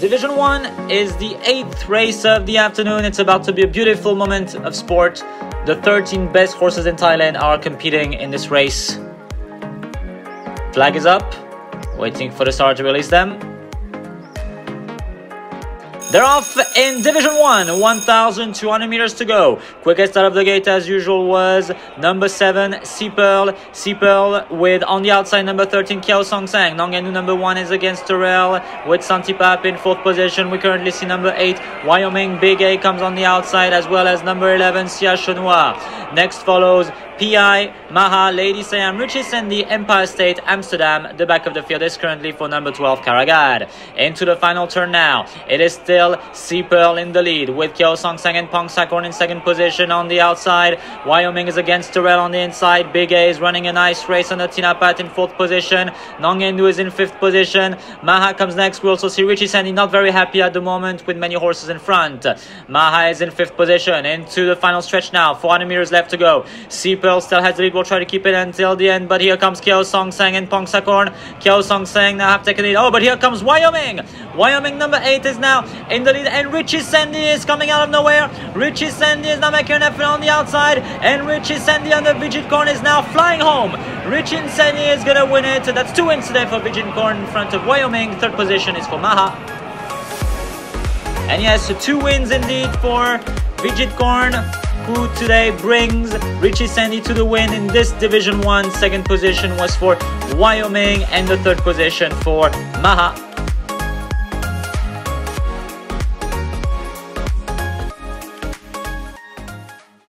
Division 1 is the eighth race of the afternoon. It's about to be a beautiful moment of sport. The 13 best horses in Thailand are competing in this race. Flag is up, waiting for the start to release them. They're off in Division 1, 1,200 meters to go. Quickest out of the gate as usual was number 7, Seapearl. Seapearl with on the outside number 13, Kiao Song Sang. Nongenu number 1 is against Terrell with Santipap in fourth position. We currently see number 8, Wyoming Big A comes on the outside as well as number 11, Sia Chenua. Next follows PI, Maha, Lady Siam, Richy Sandy, Empire State, Amsterdam. The back of the field is currently for number 12, Karagad. Into the final turn now. It is still Sea Pearl in the lead with Kyo Song Sang and Pong Sakorn in second position on the outside. Wyoming is against Terrell on the inside. Big A is running a nice race under Tina Pat in fourth position. Nong Nongendu is in fifth position. Maha comes next. We also see Richy Sandy not very happy at the moment with many horses in front. Maha is in fifth position. Into the final stretch now. 400 meters left to go. Sea Still has the lead. We'll try to keep it until the end. But here comes Kyo Song Sang and Pong Sakorn. Kiao Song Sang now have taken it. Oh, but here comes Wyoming. Wyoming number 8 is now in the lead. And Richy Sandy is coming out of nowhere. Richy Sandy is now making an effort on the outside. And Richy Sandy on the Vigit Corn is now flying home. Richy Sandy is going to win it. That's two wins today for Vigit Corn in front of Wyoming. Third position is for Maha. And yes, two wins indeed for Vigit Corn who today brings Richy Sandy to the win in this Division 1. Second position was for Wyoming and the third position for Maha.